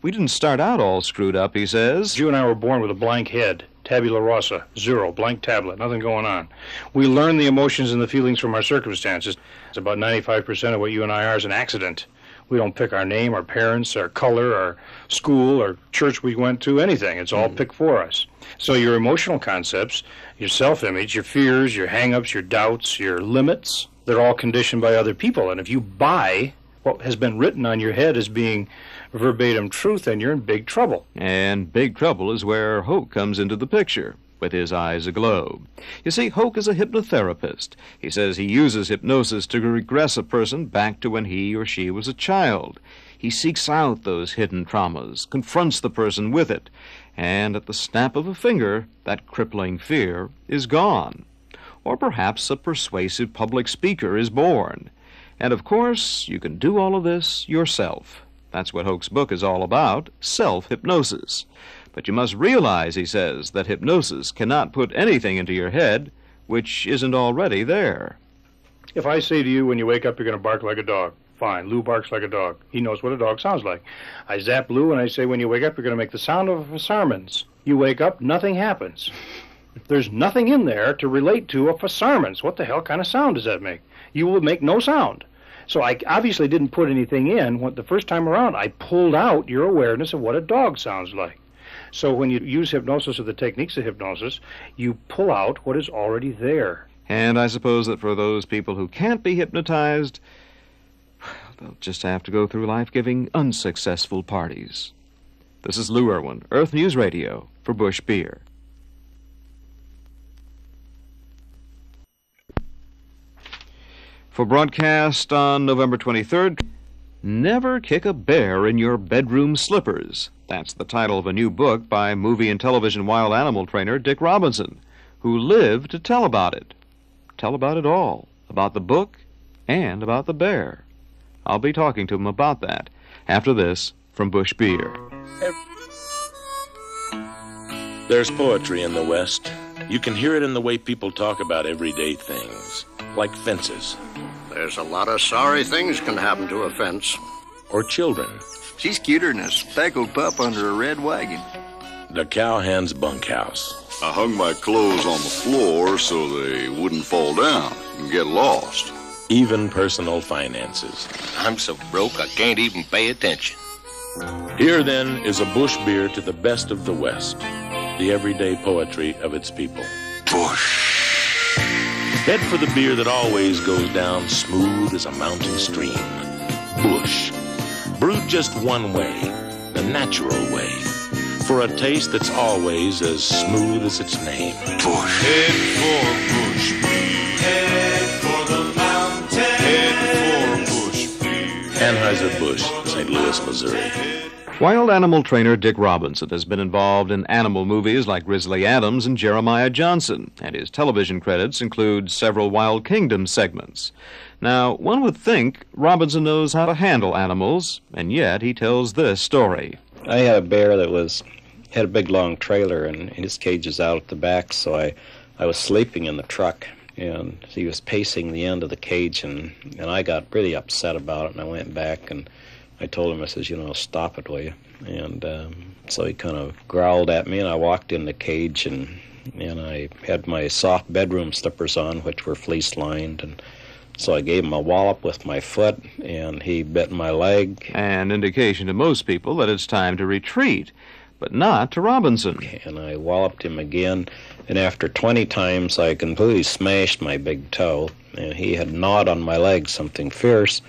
We didn't start out all screwed up, he says. You and I were born with a blank head, tabula rasa, zero, blank tablet, nothing going on. We learn the emotions and the feelings from our circumstances. It's about 95% of what you and I are is an accident. We don't pick our name, our parents, our color, our school, our church we went to, anything. It's all hmm. picked for us. So your emotional concepts, your self-image, your fears, your hang-ups, your doubts, your limits, they're all conditioned by other people. And if you buy what has been written on your head as being verbatim truth, then you're in big trouble. And big trouble is where Hoke comes into the picture, with his eyes aglow. You see, Hoke is a hypnotherapist. He says he uses hypnosis to regress a person back to when he or she was a child. He seeks out those hidden traumas, confronts the person with it, and at the snap of a finger, that crippling fear is gone. Or perhaps a persuasive public speaker is born. And of course, you can do all of this yourself. That's what Hoke's book is all about self hypnosis. But you must realize, he says, that hypnosis cannot put anything into your head which isn't already there. If I say to you when you wake up you're going to bark like a dog, fine. Lew barks like a dog. He knows what a dog sounds like. I zap Lew and I say when you wake up you're going to make the sound of a sarmons. You wake up, nothing happens. There's nothing in there to relate to a fisarmons. What the hell kind of sound does that make? You will make no sound. So I obviously didn't put anything in. When the first time around, I pulled out your awareness of what a dog sounds like. So when you use hypnosis or the techniques of hypnosis, you pull out what is already there. And I suppose that for those people who can't be hypnotized, they'll just have to go through life giving unsuccessful parties. This is Lew Irwin, Earth News Radio, for Busch Beer. For broadcast on November 23rd, Never Kick a Bear in Your Bedroom Slippers. That's the title of a new book by movie and television wild animal trainer Dick Robinson, who lived to tell about it. Tell about it all about the book and about the bear. I'll be talking to him about that after this from Busch Beer. There's poetry in the West. You can hear it in the way people talk about everyday things, like fences. There's a lot of sorry things can happen to a fence. Or children. She's cuter than a speckled pup under a red wagon. The cowhand's bunkhouse. I hung my clothes on the floor so they wouldn't fall down and get lost. Even personal finances. I'm so broke I can't even pay attention. Here, then, is a Busch beer to the best of the West, the everyday poetry of its people. Busch. Head for the beer that always goes down smooth as a mountain stream. Busch. Brewed just one way, the natural way. For a taste that's always as smooth as its name. Busch. Head for Busch beer. Head for the mountain. Head for Busch beer. Anheuser-Busch, St. Louis, Missouri. Wild animal trainer Dick Robinson has been involved in animal movies like Grizzly Adams and Jeremiah Johnson, and his television credits include several Wild Kingdom segments. Now, one would think Robinson knows how to handle animals, and yet he tells this story. I had a bear that was had a big long trailer and his cage is out at the back, so I I was sleeping in the truck and he was pacing the end of the cage and and I got really upset about it and I went back and I told him I says you know stop it will you and um, so he kind of growled at me and I walked in the cage and and I had my soft bedroom slippers on which were fleece lined and so I gave him a wallop with my foot and he bit my leg An indication to most people that it's time to retreat, but not to Robinson. and I walloped him again. And after 20 times, I completely smashed my big toe. And he had gnawed on my leg something fierce.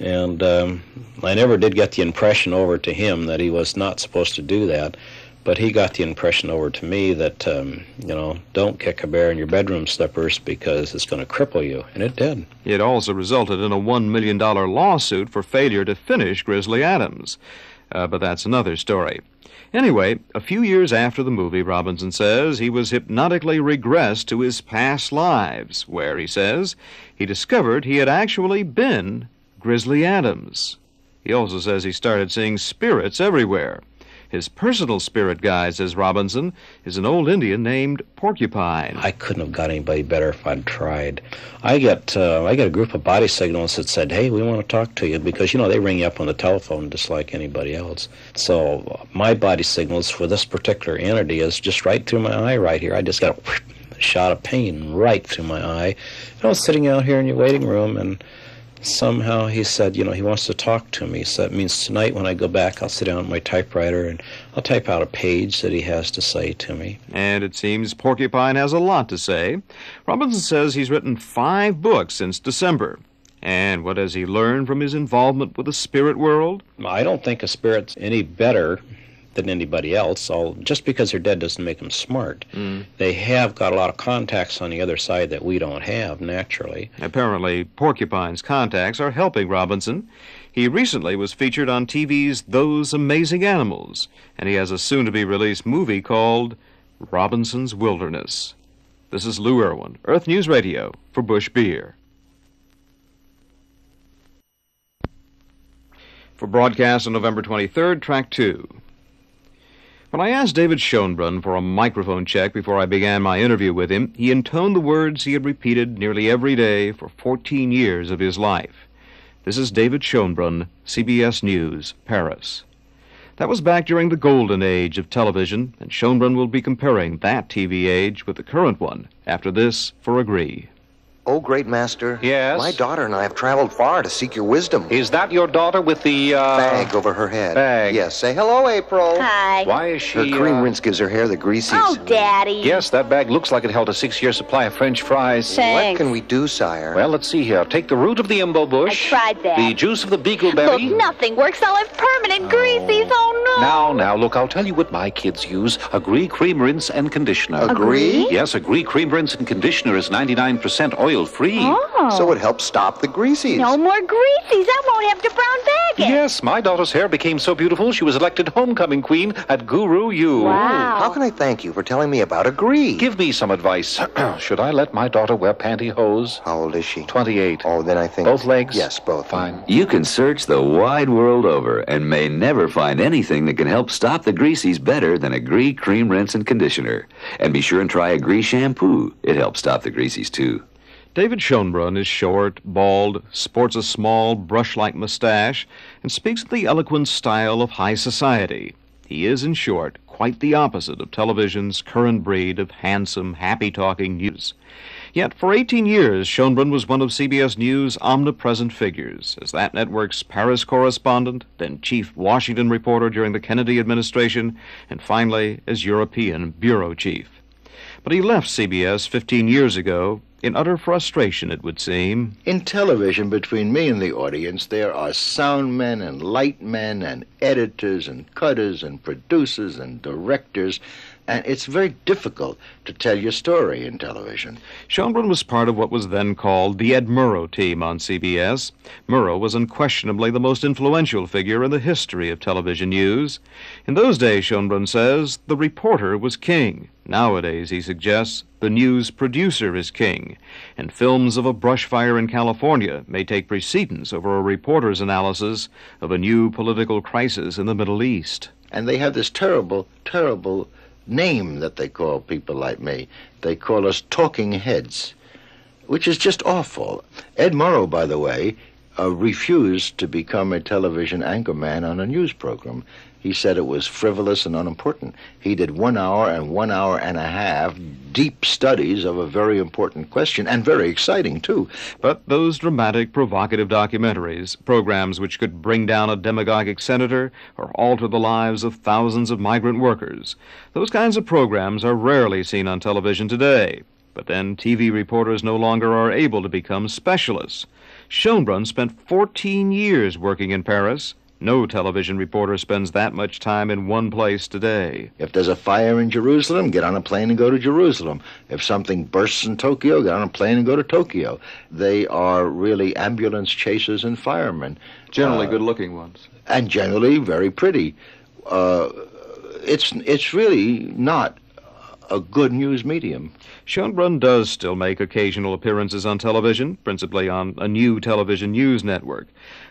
And um, I never did get the impression over to him that he was not supposed to do that. But he got the impression over to me that, um, you know, don't kick a bear in your bedroom slippers because it's going to cripple you. And it did. It also resulted in a $1 million lawsuit for failure to finish Grizzly Adams. Uh, but that's another story. Anyway, a few years after the movie, Robinson says he was hypnotically regressed to his past lives, where, he says, he discovered he had actually been Grizzly Adams. He also says he started seeing spirits everywhere. His personal spirit guide, says Robinson, is an old Indian named Porcupine. I couldn't have got anybody better if I'd tried. I get uh, I get a group of body signals that said, "Hey, we want to talk to you," because you know they ring you up on the telephone just like anybody else. So my body signals for this particular entity is just right through my eye right here. I just got a shot of pain right through my eye. And I was sitting out here in your waiting room and somehow he said, you know, he wants to talk to me. So that means tonight when I go back, I'll sit down at my typewriter and I'll type out a page that he has to say to me. And it seems Porcupine has a lot to say. Robinson says he's written five books since December. And what has he learned from his involvement with the spirit world? I don't think a spirit's any better than anybody else. All just because they're dead doesn't make them smart. Mm. They have got a lot of contacts on the other side that we don't have naturally. Apparently, Porcupine's contacts are helping Robinson. He recently was featured on TV's Those Amazing Animals, and he has a soon to be released movie called Robinson's Wilderness. This is Lew Irwin, Earth News Radio, for Busch Beer. For broadcast on November 23rd, track two. When I asked David Schoenbrun for a microphone check before I began my interview with him, he intoned the words he had repeated nearly every day for 14 years of his life. This is David Schoenbrun, CBS News, Paris. That was back during the golden age of television, and Schoenbrun will be comparing that TV age with the current one after this for Agree. Oh, great master. Yes? My daughter and I have traveled far to seek your wisdom. Is that your daughter with the, uh... Bag over her head. Bag. Yes. Say hello, April. Hi. Why is she, Her cream uh... rinse gives her hair the greasies. Oh, Daddy. Yes, that bag looks like it held a six-year supply of French fries. What can we do, sire? Well, let's see here. Take the root of the imbo bush. I tried that. The juice of the beagleberry. Look, nothing works. I'll have permanent greasies. Oh, no. Now, now, look, I'll tell you what my kids use. Agree cream rinse and conditioner. Agree? Yes, Agree cream rinse and conditioner is 99% oil-free. Oh. So it helps stop the greasies. No more greasies. I won't have to brown bag it. Yes, my daughter's hair became so beautiful she was elected homecoming queen at Guru U. Wow. How can I thank you for telling me about Agree? Give me some advice. Should I let my daughter wear pantyhose? How old is she? 28. Oh, then I think. Both legs? Yes, both. Fine. You can search the wide world over and may never find anything that can help stop the greasies better than a Agree Cream Rinse and Conditioner. And be sure and try a Agree Shampoo. It helps stop the greasies too. David Schoenbrun is short, bald, sports a small, brush like mustache, and speaks in the eloquent style of high society. He is, in short, quite the opposite of television's current breed of handsome, happy talking news. Yet for 18 years, Schoenbrun was one of CBS News' omnipresent figures, as that network's Paris correspondent, then chief Washington reporter during the Kennedy administration, and finally as European bureau chief. But he left CBS 15 years ago in utter frustration, it would seem. In television, between me and the audience, there are sound men and light men and editors and cutters and producers and directors, and it's very difficult to tell your story in television. Schoenbrun was part of what was then called the Ed Murrow team on CBS. Murrow was unquestionably the most influential figure in the history of television news. In those days, Schoenbrun says, the reporter was king. Nowadays, he suggests, the news producer is king, and films of a brush fire in California may take precedence over a reporter's analysis of a new political crisis in the Middle East. And they have this terrible, terrible name that they call people like me. They call us talking heads, which is just awful. Ed Murrow, by the way, uh, refused to become a television anchorman on a news program. He said it was frivolous and unimportant. He did one hour and one hour and a half deep studies of a very important question, and very exciting, too. But those dramatic, provocative documentaries, programs which could bring down a demagogic senator or alter the lives of thousands of migrant workers, those kinds of programs are rarely seen on television today. But then TV reporters no longer are able to become specialists. Schoenbrun spent 14 years working in Paris. No television reporter spends that much time in one place today. If there's a fire in Jerusalem, get on a plane and go to Jerusalem. If something bursts in Tokyo, get on a plane and go to Tokyo. They are really ambulance chasers and firemen. Generally Uh, good looking ones. and generally very pretty. Uh, it's it's really not a good news medium. Schoenbrun does still make occasional appearances on television, principally on a new television news network.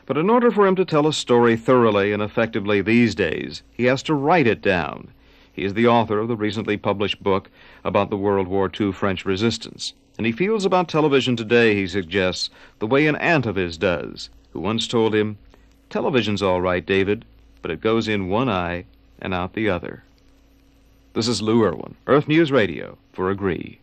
But in order for him to tell a story thoroughly and effectively these days, he has to write it down. He is the author of the recently published book about the World War II French resistance. And he feels about television today, he suggests, the way an aunt of his does, who once told him, Television's all right, David, but it goes in one eye and out the other. This is Lew Irwin, Earth News Radio, for Agree.